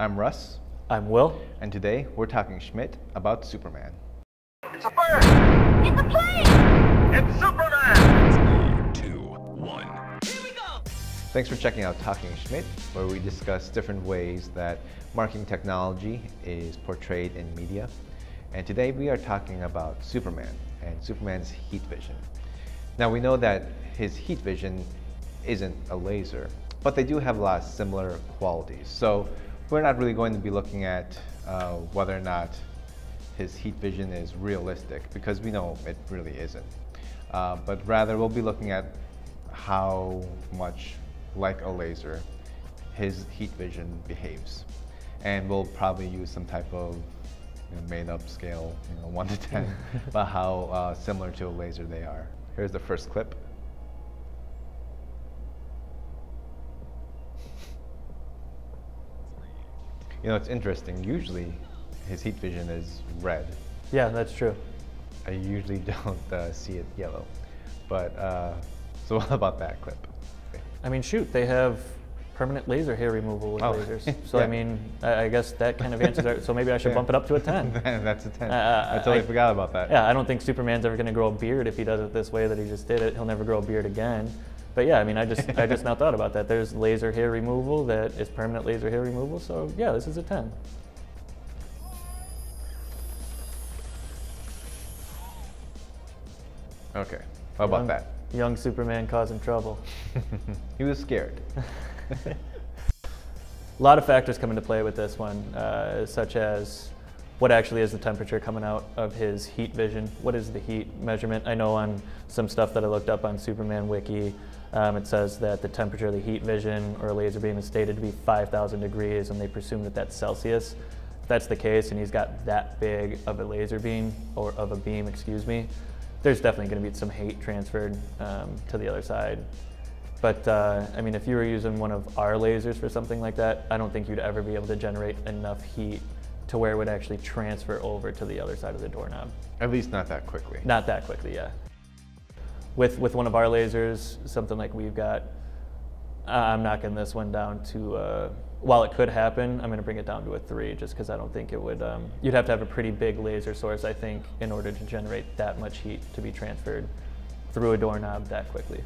I'm Rus, I'm Will. and today we're talking Schmidt about Superman. It's a bird! It's a plane! It's Superman! two, one. Here we go! Thanks for checking out Talking Schmidt, where we discuss different ways that marking technology is portrayed in media. And today we are talking about Superman and Superman's heat vision. Now we know that his heat vision isn't a laser, but they do have a lot of similar qualities. So we're not really going to be looking at uh, whether or not his heat vision is realistic, because we know it really isn't. Uh, but rather we'll be looking at how much like a laser his heat vision behaves. And we'll probably use some type of you know, made up scale, you know, 1 to 10, about how uh, similar to a laser they are. Here's the first clip. You know, it's interesting. Usually his heat vision is red. Yeah, that's true. I usually don't uh, see it yellow. But, uh, so what about that clip? I mean, shoot, they have permanent laser hair removal with Oh, lasers. So I mean, I, I guess that kind of answers. Our, so maybe I should Yeah. bump it up to a ten. That's a 10. Uh, I totally I- forgot about that. Yeah, I don't think Superman's ever going to grow a beard if he does it this way that he just did it. He'll never grow a beard again. But yeah, I mean, I just I just now thought about that. There's laser hair removal that is permanent laser hair removal. So yeah, this is a ten. Okay. How about Young- that? Young Superman causing trouble. he was scared. A lot of factors come into play with this one, uh, such as what actually is the temperature coming out of his heat vision? What is the heat measurement? I know on some stuff that I looked up on Superman Wiki, um, it says that the temperature of the heat vision or laser beam is stated to be 5,000 degrees, and they presume that that's Celsius. If that's the case, and he's got that big of a laser beam, or of a beam, excuse me, there's definitely going to be some heat transferred um, to the other side. But uh, I mean, if you were using one of our lasers for something like that, I don't think you'd ever be able to generate enough heat to where it would actually transfer over to the other side of the doorknob. At least not that quickly. Not that quickly, yeah. With with one of our lasers, something like we've got, I'm knocking this one down to. Uh, while it could happen, I'm going to bring it down to a three, just because I don't think it would. Um, you'd have to have a pretty big laser source, I think, in order to generate that much heat to be transferred through a doorknob that quickly.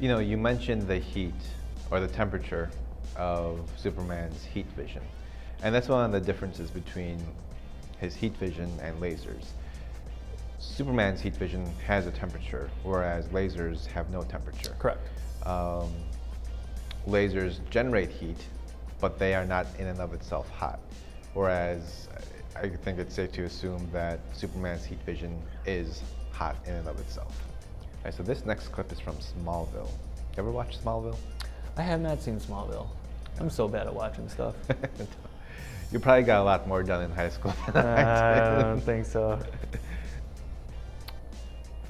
You know, you mentioned the heat or the temperature of Superman's heat vision. And that's one of the differences between his heat vision and lasers. Superman's heat vision has a temperature, whereas lasers have no temperature. Correct. Um, lasers generate heat, but they are not in and of itself hot. Whereas I I think it's safe to assume that Superman's heat vision is hot in and of itself. All right, so this next clip is from Smallville. You ever watch Smallville? I have not seen Smallville. I'm so bad at watching stuff. you probably got a lot more done in high school than I I did. don't think so.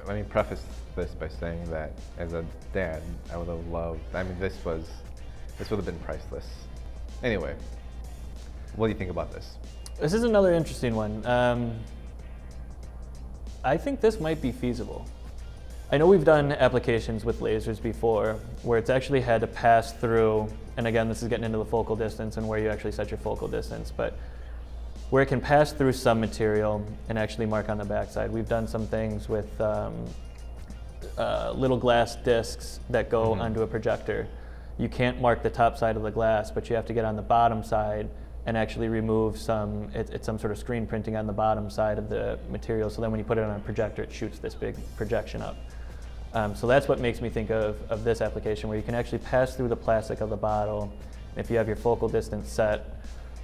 Let me preface this by saying that as a dad, I would have loved. I mean, this was, this would have been priceless. Anyway, what do you think about this? This is another interesting one. Um, I think this might be feasible. I know we've done applications with lasers before where it's actually had to pass through, and again, this is getting into the focal distance and where you actually set your focal distance, but where it can pass through some material and actually mark on the backside. We've done some things with um, uh, little glass discs that go onto a projector. You can't mark the top side of the glass, but you have to get on the bottom side and actually remove some, it, it's some sort of screen printing on the bottom side of the material. So then when you put it on a projector, it shoots this big projection up. Um, so that's what makes me think of, of this application where you can actually pass through the plastic of the bottle. If you have your focal distance set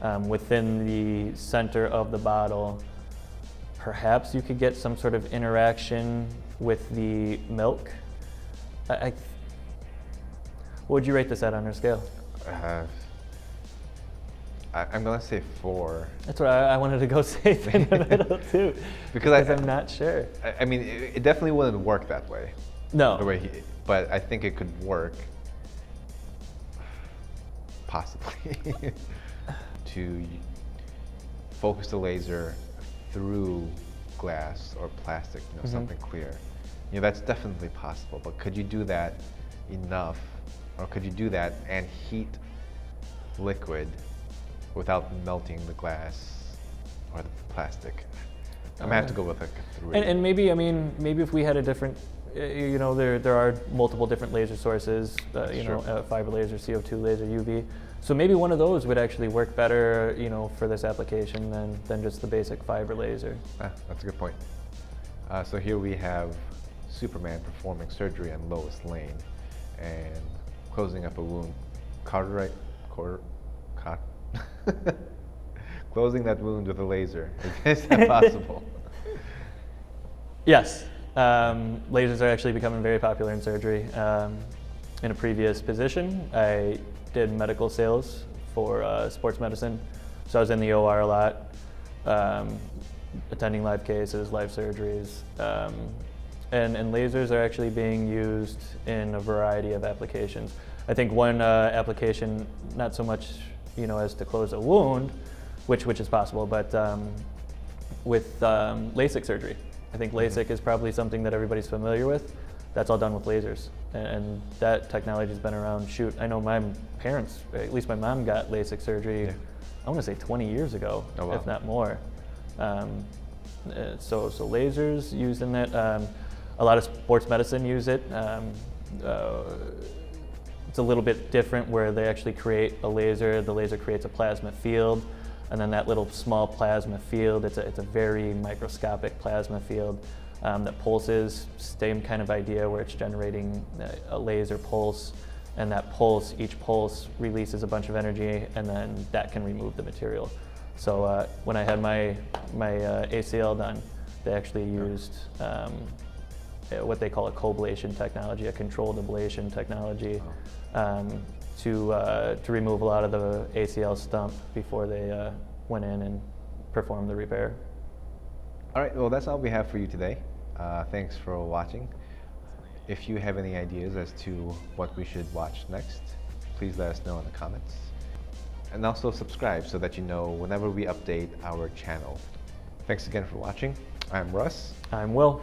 um, within the center of the bottle, perhaps you could get some sort of interaction with the milk. I, I, what would you rate this at on your scale? Uh, I, I'm gonna say four. That's what I, I wanted to go safe in the middle too, Because I- I'm not sure. I, I mean, it, it definitely wouldn't work that way. No. The way he, but I think it could work. Possibly. to focus the laser through glass or plastic, you know, Mhm. something clear. You know, that's definitely possible. But could you do that enough, or could you do that and heat liquid without melting the glass or the plastic? I'm gonna have to go with like a three. And, and maybe, I mean, maybe if we had a different, uh, you know, there, there are multiple different laser sources, uh, you know, uh, fiber laser, CO2 laser, UV. So maybe one of those would actually work better, you know, for this application than, than just the basic fiber laser. Ah, that's a good point. Uh, so here we have Superman performing surgery on Lois Lane and closing up a wound. Cartwright, Cor, Cot, closing that wound with a laser. Is that possible? Yes, um, lasers are actually becoming very popular in surgery. Um, in a previous position, I did medical sales for uh, sports medicine, so I was in the OR a lot, um, attending live cases, live surgeries, um, and, and lasers are actually being used in a variety of applications. I think one uh, application, not so much you know as to close a wound, which which is possible, but um, with um, LASIK surgery. I think LASIK is probably something that everybody's familiar with. That's all done with lasers, and, and that technology has been around. Shoot, I know my parents, at least my mom, got LASIK surgery. Yeah. I want to say 20 years ago, Oh, wow. if not more. Um, uh, so, so lasers used in that. Um, a lot of sports medicine use it. Um, uh, it's a little bit different where they actually create a laser. The laser creates a plasma field, and then that little small plasma field, it's a, it's a very microscopic plasma field um, that pulses. Same kind of idea where it's generating a, laser pulse, and that pulse, each pulse releases a bunch of energy, and then that can remove the material. So uh, when I had my my uh, ACL done, they actually used um, what they call a coblation technology, a controlled ablation technology, um, to uh, to remove a lot of the ACL stump before they uh, went in and performed the repair. All right, well, that's all we have for you today. Uh, thanks for watching. If you have any ideas as to what we should watch next, please let us know in the comments. And also subscribe so that you know whenever we update our channel. Thanks again for watching. I'm Rus, I'm Will.